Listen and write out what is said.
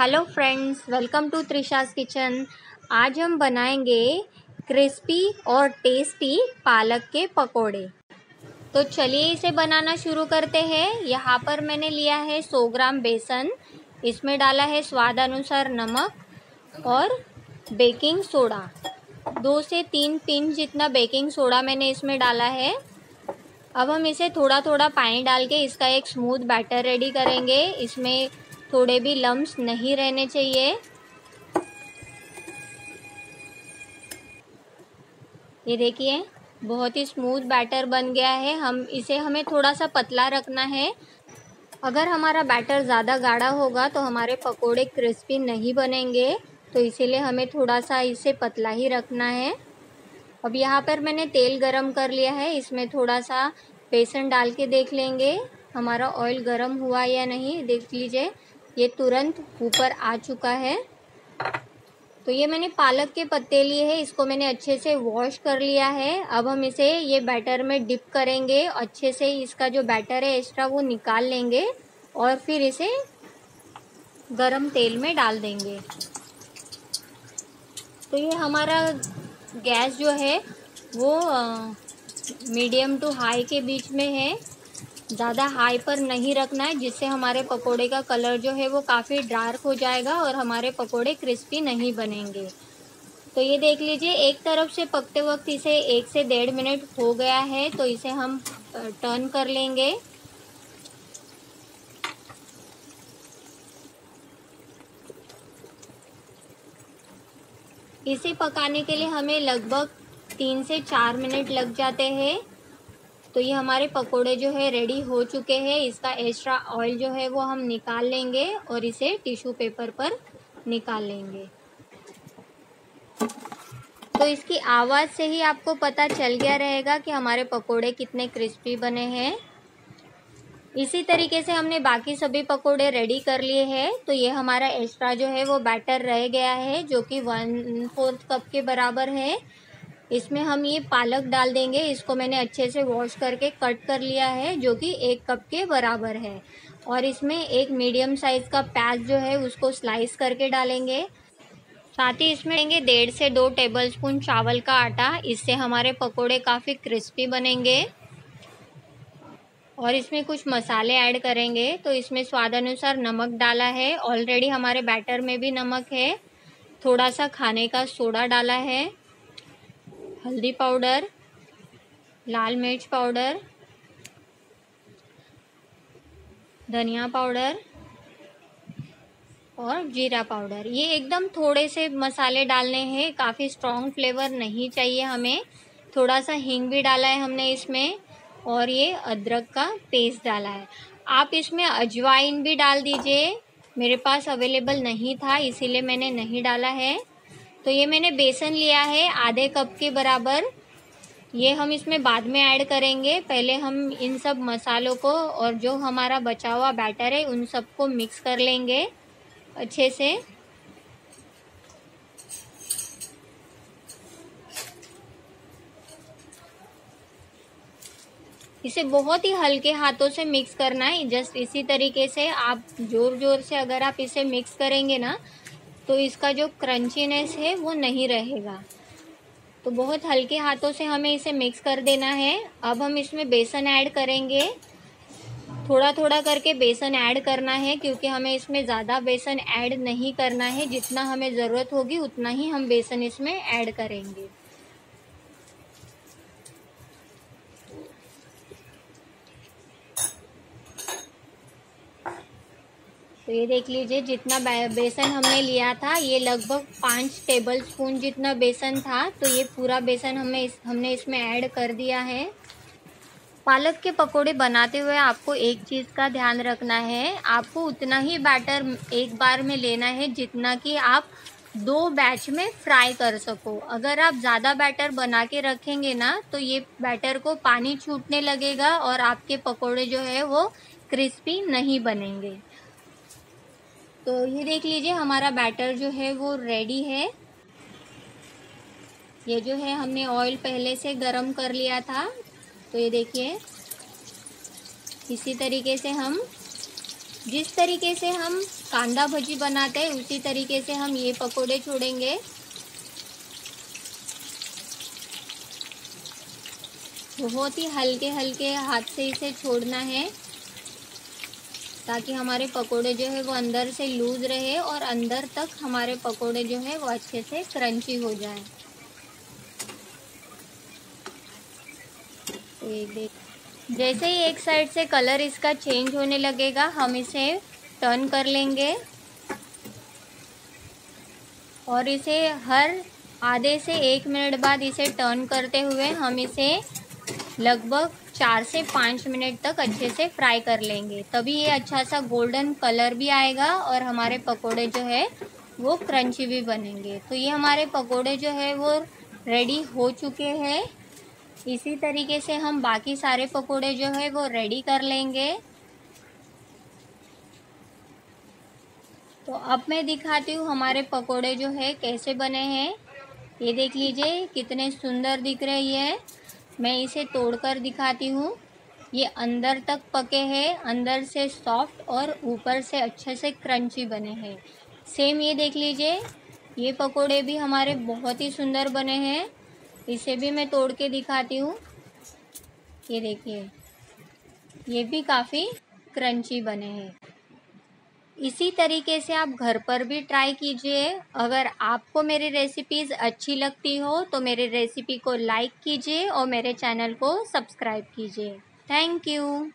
Hello friends welcome to Trisha's kitchen आज हम बनाएँगे क्रिस्पी और टेस्टी पालक के पकोड़े। तो चलिए इसे बनाना शुरू करते हैं। यहाँ पर मैंने लिया है 100 ग्राम बेसन। इसमें डाला है स्वाद अनुसार नमक और बेकिंग सोडा दो से तीन पिंच जितना बेकिंग सोडा मैंने इसमें डाला है। अब हम इसे थोड़ा थोड़ा पानी डाल के इसका एक स्मूथ बैटर रेडी करेंगे। इसमें थोड़े भी लम्स नहीं रहने चाहिए। ये देखिए, बहुत ही स्मूथ बैटर बन गया है। हम इसे, हमें थोड़ा सा पतला रखना है। अगर हमारा बैटर ज़्यादा गाढ़ा होगा तो हमारे पकोड़े क्रिस्पी नहीं बनेंगे। तो इसीलिए हमें थोड़ा सा इसे पतला ही रखना है। अब यहाँ पर मैंने तेल गरम कर लिया है। इसमें थोड़ा सा बेसन डाल के देख लेंगे। हमारा ऑयल गरम हुआ या नहीं, देख लीजिए। ये तुरंत ऊपर आ चुका है। तो ये मैंने पालक के पत्ते लिए हैं, इसको मैंने अच्छे से वॉश कर लिया है। अब हम इसे ये बैटर में डिप करेंगे, अच्छे से इसका जो बैटर है एक्स्ट्रा वो निकाल लेंगे और फिर इसे गरम तेल में डाल देंगे। तो ये हमारा गैस जो है वो मीडियम टू हाई के बीच में है। ज़्यादा हाई पर नहीं रखना है, जिससे हमारे पकोड़े का कलर जो है वो काफ़ी डार्क हो जाएगा और हमारे पकोड़े क्रिस्पी नहीं बनेंगे। तो ये देख लीजिए, एक तरफ़ से पकते वक्त इसे एक से डेढ़ मिनट हो गया है तो इसे हम टर्न कर लेंगे। इसे पकाने के लिए हमें लगभग तीन से चार मिनट लग जाते हैं। तो ये हमारे पकोड़े जो है रेडी हो चुके हैं। इसका एक्स्ट्रा ऑयल जो है वो हम निकाल लेंगे और इसे टिश्यू पेपर पर निकाल लेंगे। तो इसकी आवाज़ से ही आपको पता चल गया रहेगा कि हमारे पकोड़े कितने क्रिस्पी बने हैं। इसी तरीके से हमने बाकी सभी पकोड़े रेडी कर लिए हैं। तो ये हमारा एक्स्ट्रा जो है वो बैटर रह गया है, जो कि वन फोर्थ कप के बराबर है। इसमें हम ये पालक डाल देंगे। इसको मैंने अच्छे से वॉश करके कट कर लिया है, जो कि एक कप के बराबर है। और इसमें एक मीडियम साइज़ का प्याज जो है, उसको स्लाइस करके डालेंगे। साथ ही इसमें लेंगे डेढ़ से दो टेबलस्पून चावल का आटा। इससे हमारे पकोड़े काफ़ी क्रिस्पी बनेंगे। और इसमें कुछ मसाले ऐड करेंगे। तो इसमें स्वाद अनुसार नमक डाला है। ऑलरेडी हमारे बैटर में भी नमक है। थोड़ा सा खाने का सोडा डाला है। हल्दी पाउडर, लाल मिर्च पाउडर, धनिया पाउडर और जीरा पाउडर। ये एकदम थोड़े से मसाले डालने हैं, काफ़ी स्ट्रॉन्ग फ्लेवर नहीं चाहिए हमें। थोड़ा सा हींग भी डाला है हमने इसमें और ये अदरक का पेस्ट डाला है। आप इसमें अजवाइन भी डाल दीजिए। मेरे पास अवेलेबल नहीं था, इसीलिए मैंने नहीं डाला है। तो ये मैंने बेसन लिया है आधे कप के बराबर। ये हम इसमें बाद में ऐड करेंगे। पहले हम इन सब मसालों को और जो हमारा बचा हुआ बैटर है, उन सबको मिक्स कर लेंगे अच्छे से। इसे बहुत ही हल्के हाथों से मिक्स करना है। जस्ट इसी तरीके से आप ज़ोर ज़ोर से अगर आप इसे मिक्स करेंगे ना तो इसका जो क्रंचीनेस है, वो नहीं रहेगा। तो बहुत हल्के हाथों से हमें इसे मिक्स कर देना है। अब हम इसमें बेसन ऐड करेंगे। थोड़ा थोड़ा करके बेसन ऐड करना है, क्योंकि हमें इसमें ज़्यादा बेसन ऐड नहीं करना है। जितना हमें ज़रूरत होगी, उतना ही हम बेसन इसमें ऐड करेंगे। तो ये देख लीजिए, जितना बेसन हमने लिया था, ये लगभग पाँच टेबल स्पून जितना बेसन था तो ये पूरा बेसन हमें इस, हमने इसमें ऐड कर दिया है। पालक के पकोड़े बनाते हुए आपको एक चीज़ का ध्यान रखना है। आपको उतना ही बैटर एक बार में लेना है, जितना कि आप दो बैच में फ्राई कर सको। अगर आप ज़्यादा बैटर बना के रखेंगे ना तो ये बैटर को पानी छूटने लगेगा और आपके पकोड़े जो है वो क्रिस्पी नहीं बनेंगे। तो ये देख लीजिए, हमारा बैटर जो है वो रेडी है। ये जो है, हमने ऑयल पहले से गरम कर लिया था। तो ये देखिए, इसी तरीके से हम, जिस तरीके से हम कांदा भजी बनाते हैं, उसी तरीके से हम ये पकोड़े छोड़ेंगे। बहुत ही हल्के हल्के हाथ से इसे छोड़ना है। ताकि हमारे पकोड़े जो है वो अंदर से लूज रहे और अंदर तक हमारे पकोड़े जो है वो अच्छे से क्रंची हो जाए। देख। जैसे ही एक साइड से कलर इसका चेंज होने लगेगा, हम इसे टर्न कर लेंगे। और इसे हर आधे से एक मिनट बाद इसे टर्न करते हुए हम इसे लगभग चार से पाँच मिनट तक अच्छे से फ्राई कर लेंगे। तभी ये अच्छा सा गोल्डन कलर भी आएगा और हमारे पकोड़े जो है, वो क्रंची भी बनेंगे। तो ये हमारे पकोड़े जो है, वो रेडी हो चुके हैं। इसी तरीके से हम बाकी सारे पकोड़े जो है, वो रेडी कर लेंगे। तो अब मैं दिखाती हूँ हमारे पकोड़े जो है, कैसे बने हैं। ये देख लीजिए, कितने सुंदर दिख रही है। मैं इसे तोड़कर दिखाती हूँ। ये अंदर तक पके हैं, अंदर से सॉफ्ट और ऊपर से अच्छे से क्रंची बने हैं। सेम ये देख लीजिए, ये पकोड़े भी हमारे बहुत ही सुंदर बने हैं। इसे भी मैं तोड़ के दिखाती हूँ। ये देखिए, ये भी काफ़ी क्रंची बने हैं। इसी तरीके से आप घर पर भी ट्राई कीजिए। अगर आपको मेरी रेसिपीज़ अच्छी लगती हो तो मेरे रेसिपी को लाइक कीजिए और मेरे चैनल को सब्सक्राइब कीजिए। Thank you